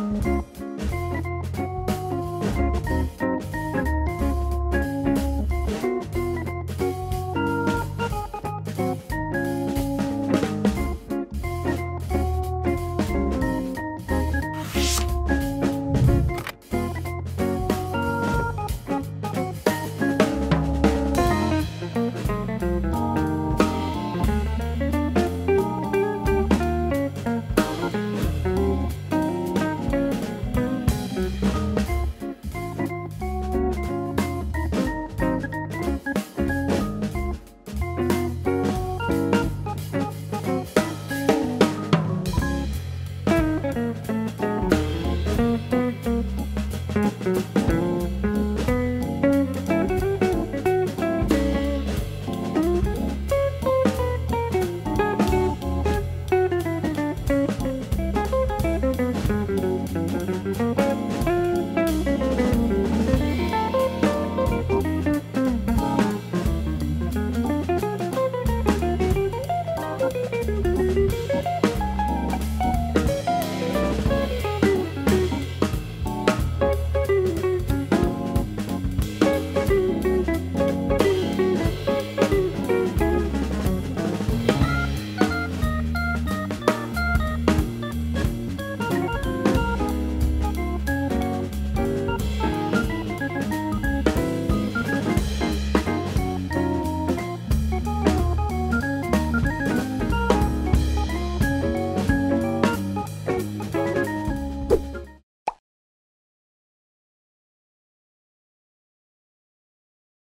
음